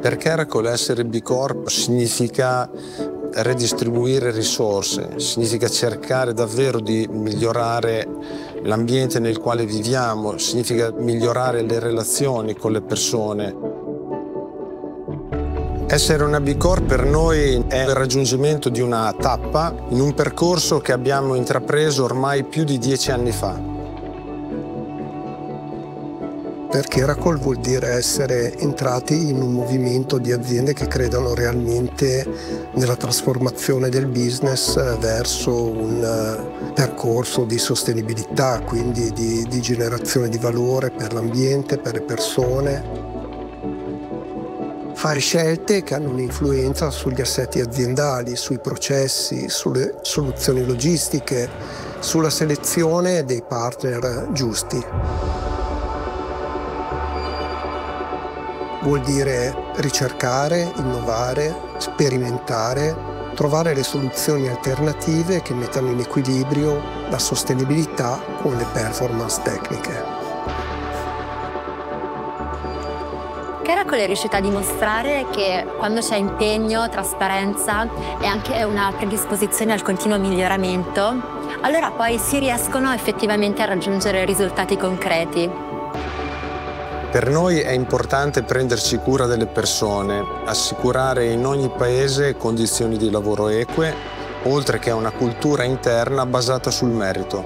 Per Caracol essere B Corp significa redistribuire risorse, significa cercare davvero di migliorare l'ambiente nel quale viviamo, significa migliorare le relazioni con le persone. Essere una B Corp per noi è il raggiungimento di una tappa in un percorso che abbiamo intrapreso ormai più di dieci anni fa. Perché Eracol vuol dire essere entrati in un movimento di aziende che credono realmente nella trasformazione del business verso un eh, percorso di sostenibilità, quindi di, di generazione di valore per l'ambiente, per le persone. Fare scelte che hanno un'influenza sugli assetti aziendali, sui processi, sulle soluzioni logistiche, sulla selezione dei partner giusti. Vuol dire ricercare, innovare, sperimentare, trovare le soluzioni alternative che mettano in equilibrio la sostenibilità con le performance tecniche. Caracol è riuscita a dimostrare che quando c'è impegno, trasparenza e anche una predisposizione al continuo miglioramento, allora poi si riescono effettivamente a raggiungere risultati concreti. Per noi è importante prenderci cura delle persone, assicurare in ogni paese condizioni di lavoro eque, oltre che una cultura interna basata sul merito.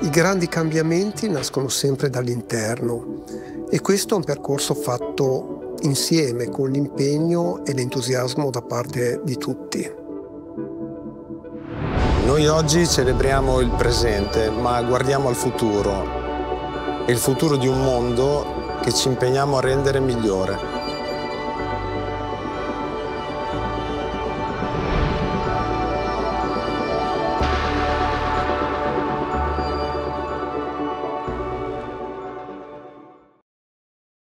I grandi cambiamenti nascono sempre dall'interno e questo è un percorso fatto insieme con l'impegno e l'entusiasmo da parte di tutti. Noi oggi celebriamo il presente, ma guardiamo al futuro il futuro di un mondo che ci impegniamo a rendere migliore.